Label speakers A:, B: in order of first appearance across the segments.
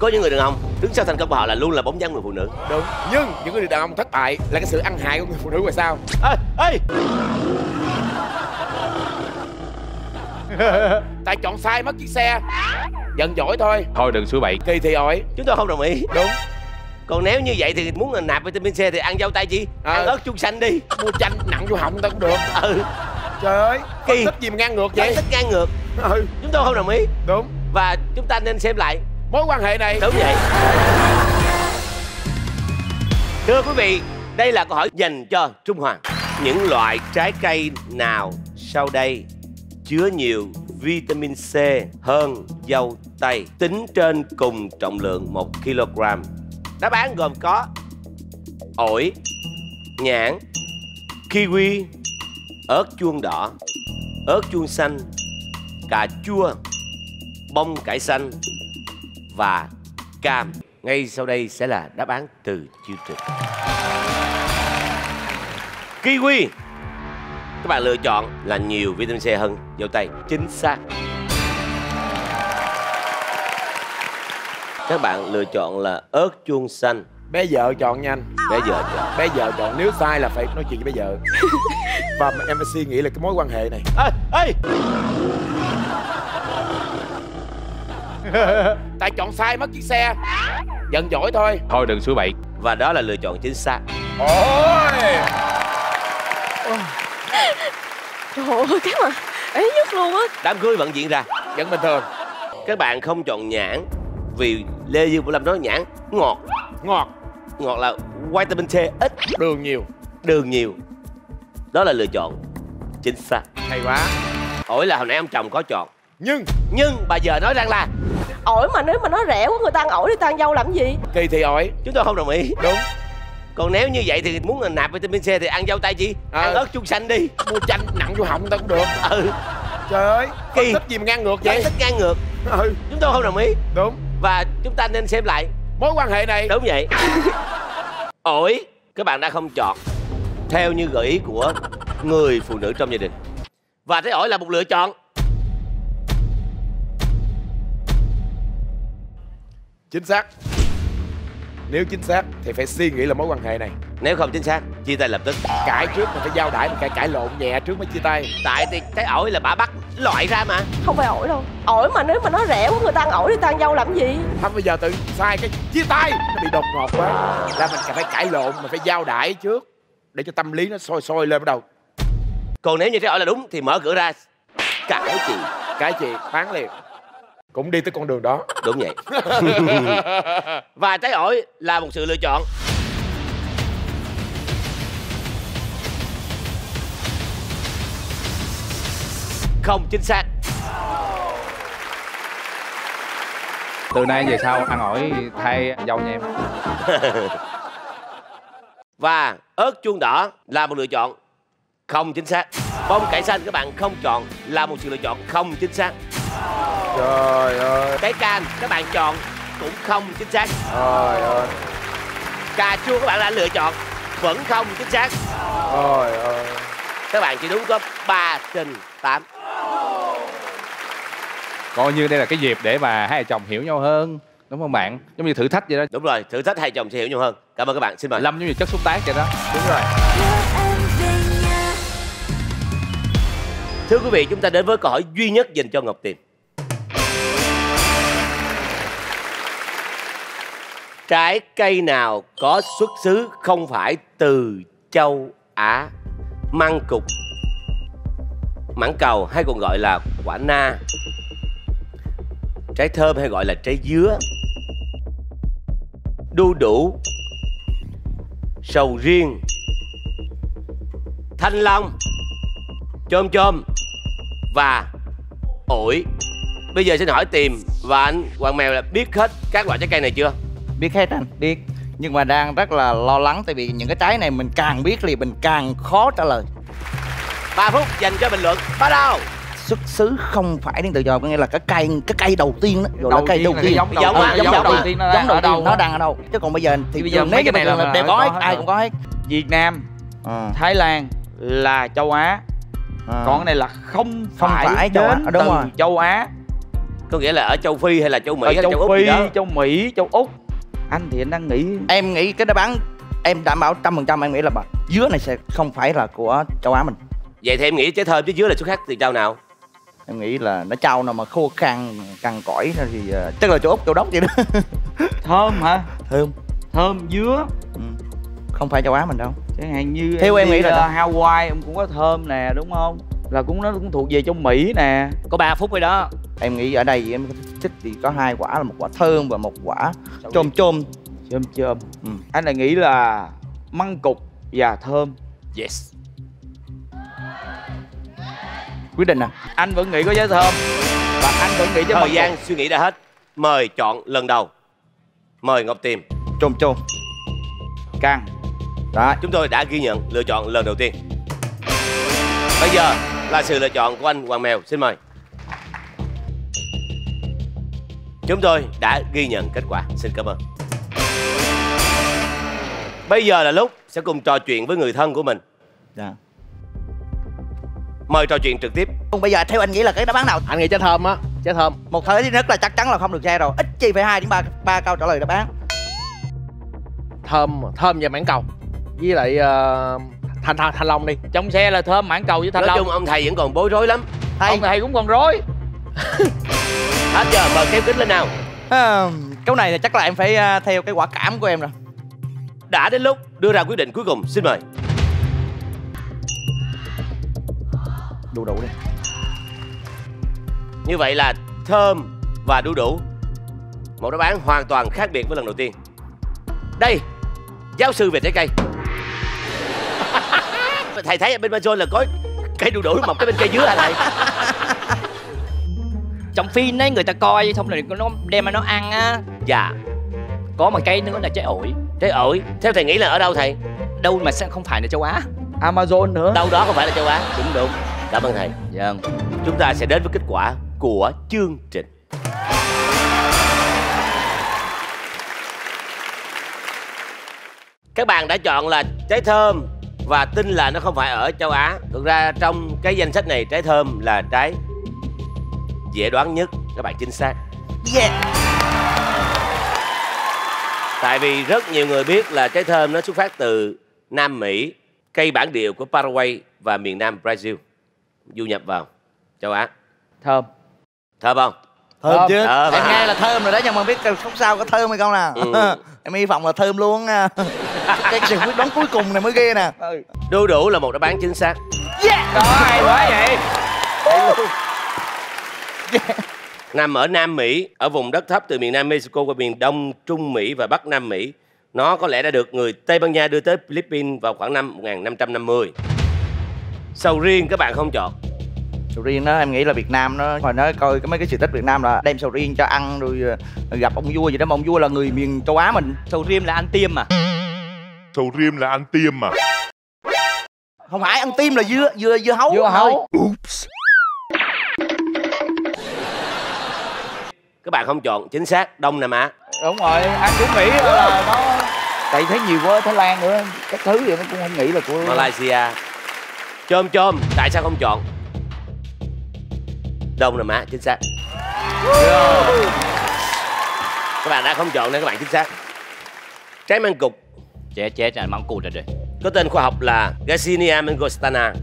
A: có những người đàn ông đứng sau thành công của họ là luôn là bóng dáng người phụ nữ.
B: Đúng. Nhưng những người đàn ông thất bại là cái sự ăn hại của người phụ nữ ngoài sao?
A: Ê ê!
B: Tại chọn sai mất chiếc xe. Giận dỗi thôi.
C: Thôi đừng suối bậy.
B: Kỳ thị ổi
A: chúng tôi không đồng ý.
B: Đúng.
A: Còn nếu như vậy thì muốn là nạp vitamin C thì ăn dâu tây chi
B: Ờ.
A: ăn ớt chuông xanh đi.
B: Mua chanh nặng vô họng tao cũng được.
A: Ừ.
B: Trời ơi
A: Kỳ.
B: thích gì mà ngang ngược
A: vậy.
B: Vậy
A: thích ngang ngược.
B: Ừ.
A: Chúng tôi không đồng ý.
B: Đúng.
A: Và chúng ta nên xem lại
B: mối quan hệ này.
A: Đúng vậy. Thưa quý vị, đây là câu hỏi dành cho trung hoàng. Những loại trái cây nào sau đây chứa nhiều vitamin C hơn dâu tây, tính trên cùng trọng lượng 1 kg? Đáp án gồm có ổi, nhãn, kiwi, ớt chuông đỏ, ớt chuông xanh, cà chua, bông cải xanh và cam. Ngay sau đây sẽ là đáp án từ chương trình. Kiwi. Các bạn lựa chọn là nhiều vitamin C hơn dâu tây. Chính xác. Các bạn lựa chọn là ớt chuông xanh.
B: bé vợ chọn nha anh
A: Bây giờ chọn.
B: bé vợ chọn nếu sai là phải nói chuyện với bé vợ và em phải suy nghĩ là cái mối quan hệ này
A: Ê, ê,
B: tại chọn sai mất chiếc xe giận dỗi thôi
C: thôi đừng suối bậy
A: Và đó là lựa chọn chính xác.
B: ôi
D: Trời ơi, cái mà ấy nhất luôn á
A: Đám cưới vẫn diễn ra.
B: vẫn bình thường
A: Các bạn không chọn nhãn vì Lê Dương Vũ Lâm nói nhãn ngọt.
B: ngọt
A: Ngọt là vitamin C ít,
B: đường nhiều
A: đường nhiều. Đó là lựa chọn chính xác.
B: hay quá
A: Ổi là hồi nãy ông chồng có chọn.
B: nhưng
A: Nhưng bà giờ nói rằng là
D: Ổi mà nếu mà nó rẻ quá người ta ăn ổi thì ta ăn dâu làm gì
B: kỳ thị ổi
A: chúng tôi không đồng ý.
B: đúng
A: Còn nếu như vậy thì muốn là nạp vitamin C thì ăn dâu tây chi?
B: Ờ.
A: Ăn ớt chuông xanh đi.
B: mua chanh nặng vô họng tao cũng được
A: Ừ,
B: trời ơi
A: Kỳ.
B: thích gì mà ngang ngược
A: vậy thích ngang ngược.
B: ừ
A: Chúng tôi không đồng ý
B: đúng
A: và chúng ta nên xem lại.
B: mối quan hệ này
A: Đúng vậy. Ổi các bạn đã không chọn theo như gợi ý của người phụ nữ trong gia đình. Và trái ổi là một lựa chọn.
B: Chính xác. Nếu chính xác thì phải suy nghĩ là mối quan hệ này.
A: Nếu không chính xác, chia tay lập tức.
B: cãi trước mà phải giao đãi mình phải cãi lộn nhẹ trước mới chia tay.
A: Tại thì trái ổi là bà bắt loại ra mà.
D: Không phải ổi đâu. Ổi mà nếu mà nó rẻ quá người ta ăn ổi thì ta ăn dâu làm gì?
B: Không bây giờ tự sai cái chia tay nó bị đột ngột quá. Là mình phải cãi lộn mình phải giao đãi trước để cho tâm lý nó sôi sôi lên bắt đầu.
A: Còn nếu như trái ổi là đúng thì mở cửa ra. Cãi chị.
B: cái chị phán liền cũng đi tới con đường đó
A: Đúng vậy. Và trái ổi là một sự lựa chọn. Không chính xác.
C: từ nay về sau ăn ổi thay dâu nha em
A: Và ớt chuông đỏ là một lựa chọn không chính xác. Bông cải xanh các bạn không chọn là một sự lựa chọn không chính xác.
B: Trời ơi
A: Trái cam các bạn chọn cũng không chính xác.
B: trời ơi
A: Cà chua các bạn đã lựa chọn vẫn không chính xác.
B: trời ơi
A: Các bạn chỉ đúng có 3 trên 8.
C: coi như đây là cái dịp để mà hai vợ chồng hiểu nhau hơn đúng không bạn giống như thử thách vậy đó
A: Đúng rồi, thử thách hai chồng sẽ hiểu nhau hơn. Cảm ơn các bạn, xin mời.
C: lâm giống như chất xúc tác vậy đó
B: đúng rồi
A: Thưa quý vị, chúng ta đến với câu hỏi duy nhất dành cho Ngọc Tiền. Trái cây nào có xuất xứ không phải từ châu Á? Măng cục, mãng cầu hay còn gọi là quả na, trái thơm hay gọi là trái dứa, đu đủ, sầu riêng, thanh long, chôm chôm và ổi. Bây giờ xin hỏi tìm và anh hoàng mèo là biết hết các loại trái cây này chưa?
E: Biết hết anh biết. Nhưng mà đang rất là lo lắng tại vì những cái trái này mình càng biết thì mình càng khó trả lời.
A: 3 phút dành cho bình luận bắt đầu.
E: Xuất xứ không phải đến từ giò có nghĩa là cái cây cái cây đầu tiên đó là
F: Đầu
E: cây
F: tiên
E: đầu
F: là cái
E: tiên.
F: giống đầu
A: à,
E: giống đầu
A: đầu
E: tiên.
F: tiên nó
E: giống
F: đang
E: đầu
F: ở đâu
E: tiên nó đang ở đâu? Chứ còn bây giờ thì
F: Bây giờ
E: nếu
F: mấy
E: như
F: cái
E: bình
F: này là
E: đều có hết ai
F: rồi.
E: cũng có hết.
F: Việt Nam
E: Ờ,
F: Thái Lan là châu Á.
E: Ờ.
F: còn cái này là không
E: Không
F: phải,
E: phải châu Á, đúng
F: từ
E: rồi.
F: châu Á.
A: Có nghĩa là ở châu phi hay là châu mỹ
F: ở
A: hay
F: châu,
A: châu úc gì
F: phi
A: đó?
F: châu mỹ châu úc anh thì anh đang nghĩ.
E: Em nghĩ cái đáp án em đảm bảo trăm phần trăm em nghĩ là bà dứa này sẽ không phải là của châu á mình.
A: Vậy thì em nghĩ trái thơm chứ dưới là xuất phát từ châu nào?
E: Em nghĩ là nó trao nào mà khô khan cằn cõi ra thì ờ, chắc là chỗ úc châu đốc vậy đó.
F: Thơm hả?
E: Thơm.
F: Thơm dứa.
E: Ừ. không phải châu á mình đâu.
F: Chẳng hạn như
E: Theo em
F: đi,
E: nghĩ là
F: ờ? Hawaii em cũng có thơm nè đúng không là cũng nó cũng thuộc về trong Mỹ nè.
G: Có 3 phút rồi đó.
E: Em nghĩ ở đây em thích thì có hai quả là một quả thơm và một quả chôm chôm.
F: Chôm chôm.
E: Ừ.
F: anh lại nghĩ là măng cục và thơm.
G: Yes.
E: Quyết định à?
F: Anh vẫn nghĩ có trái thơm. Và anh vẫn nghĩ măng
A: thời
F: cục
A: gian suy nghĩ đã hết. Mời chọn lần đầu. Mời ngọc tìm.
E: Chôm chôm.
F: Căng.
E: Đó
A: chúng tôi đã ghi nhận lựa chọn lần đầu tiên. Bây giờ là sự lựa chọn của anh hoàng mèo. Xin mời. Chúng tôi đã ghi nhận kết quả. Xin cảm ơn. Bây giờ là lúc sẽ cùng trò chuyện với người thân của mình.
E: Dạ.
A: Mời trò chuyện trực tiếp.
E: Còn bây giờ theo anh nghĩ là cái đáp án nào?
B: Anh nghĩ trái thơm á trái thơm.
E: Một thời thì rất là chắc chắn là không được xe rồi. Ít chi phải hai đến ba ba câu trả lời đáp án.
B: Thơm thơm và mãn cầu. Với lại uh, thanh thanh thanh long đi.
F: Trong xe là thơm mãn cầu với thanh
A: nói
F: long.
A: chung ông thầy vẫn còn bối rối lắm.
E: Hay.
F: Ông thầy cũng còn rối.
A: Hết giờ mời kéo kính lên nào.
E: À, câu này thì chắc là em phải à, theo cái quả cảm của em rồi.
A: Đã đến lúc đưa ra quyết định cuối cùng xin mời.
E: Đủ đủ đi.
A: Như vậy là thơm và đu đủ. Một đáp án hoàn toàn khác biệt với lần đầu tiên. Đây giáo sư về trái cây thầy thấy ở bên Amazon là có cây đu đủ mọc cái bên cây dưới hả thầy?
G: Trong phim ấy người ta coi xong rồi nó đem mà nó ăn á.
A: Dạ.
G: Có một cây nữa là trái ổi.
A: Trái ổi. Theo thầy nghĩ là ở đâu thầy?
G: Đâu mà sẽ không phải là châu á.
F: Amazon nữa.
A: Đâu đó không phải là châu á. Đúng đúng. Cảm ơn thầy.
G: Vâng.
A: Chúng ta sẽ đến với kết quả của chương trình. Các bạn đã chọn là trái thơm và tin là nó không phải ở châu Á. Thực ra trong cái danh sách này trái thơm là trái dễ đoán nhất, các bạn chính xác.
E: yeah
A: Tại vì rất nhiều người biết là trái thơm nó xuất phát từ Nam Mỹ, cây bản địa của Paraguay và miền Nam Brazil du nhập vào châu Á.
F: thơm
A: Thơm không?
E: thơm
F: Thơm.
E: chứ
A: Thơm
E: em
A: à.
E: nghe là thơm rồi đó nhưng mà biết khúc sau có thơm hay không nào
A: Ừ.
E: em hy vọng là thơm luôn nha. Cái sự quyết đoán cuối cùng này mới ghê nè.
A: Đu đủ là một đáp án chính xác.
F: đó hay quá vậy.
A: Nằm ở Nam Mỹ, ở vùng đất thấp từ miền Nam Mexico qua miền Đông Trung Mỹ và Bắc Nam Mỹ. Nó có lẽ đã được người Tây Ban Nha đưa tới Philippines vào khoảng năm 1550. Sầu riêng các bạn không chọn.
E: sầu riêng đó em nghĩ là Việt Nam nó hồi nó coi cái mấy cái sự tích Việt Nam là đem sầu riêng cho ăn rồi ờ, gặp ông vua gì đó. Mà ông vua là người miền châu Á mình.
G: Sầu riêng là ăn tiêm mà
H: Sầu riêng là ăn tiêm mà
E: không phải ăn tim là dưa dưa dưa hấu
F: dưa hấu
A: Các bạn không chọn chính xác Đông Nam Á.
F: đúng rồi anh cũng nghĩ là nó tại thấy nhiều quá thái lan nữa các thứ vậy nó cũng không nghĩ là của
A: Malaysia. Chôm chôm, tại sao không chọn? Đông Nam Á chính xác. Các bạn đã không chọn nên các bạn chính xác. Trái măng cục
G: chết chết là măng cụt rồi rồi
A: có tên khoa học là Garcinia mangostana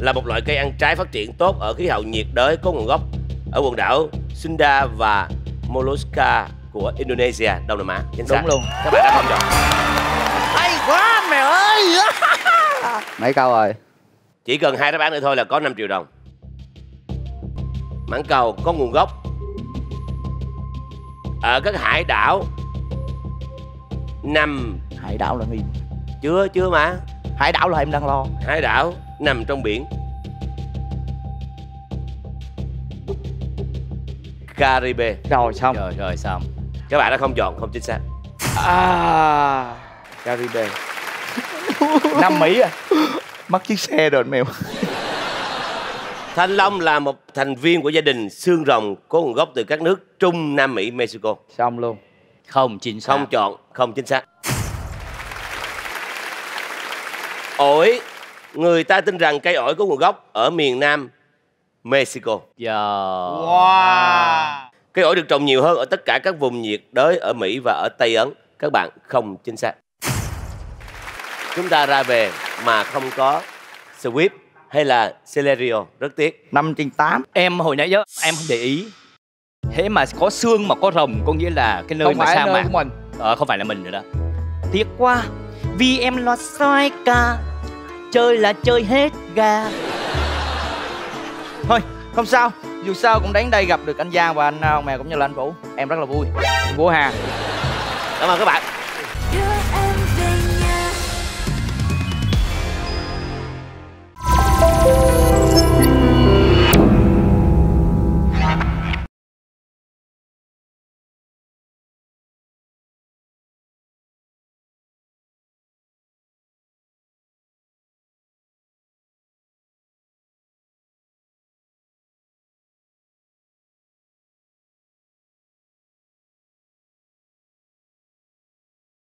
A: là một loại cây ăn trái phát triển tốt ở khí hậu nhiệt đới có nguồn gốc ở quần đảo Sunda và Molosca của Indonesia, Đông Nam Á. Chính xác.
F: đúng luôn
A: Các bạn đã không chọn.
E: hay quá mèo ơi
F: mấy câu rồi
A: Chỉ cần hai đáp án nữa thôi là có 5 triệu đồng. Mãng cầu có nguồn gốc ở các hải đảo nằm
E: hải đảo là gì
A: chưa chưa mà.
E: Hải đảo là em đang lo.
A: Hải đảo nằm trong biển. Caribe.
F: Rồi xong.
G: Rồi rồi xong.
A: Các bạn đã không chọn không chính xác.
F: À Caribe. Nam Mỹ à?
E: Mất chiếc xe rồi anh mèo.
A: Thanh Long là một thành viên của gia đình xương rồng có nguồn gốc từ các nước Trung Nam Mỹ Mexico.
F: Xong luôn.
G: Không chính xác.
A: Không chọn không chính xác ổi. Người ta tin rằng cây ổi có nguồn gốc ở miền Nam Mexico.
G: Giờ
A: Cây ổi được trồng nhiều hơn ở tất cả các vùng nhiệt đới ở Mỹ và ở Tây Ấn. Các bạn không chính xác. Chúng ta ra về mà không có Swift hay là Celerio. Rất tiếc.
E: 5 trên 8
G: em hồi nãy giờ em không để ý. Thế mà có xương mà có rồng có nghĩa là cái nơi
F: không
G: mà
F: phải
G: sa mạc
F: của mình.
G: Ờ không phải là mình nữa đó. Tiếc quá vì em lo soi ca chơi là chơi hết ga.
E: Thôi không sao. Dù sao cũng đến đây gặp được anh Giang và anh à, Mèo cũng như là anh Vũ. Em rất là vui.
F: Của Hà.
A: Cảm ơn các bạn.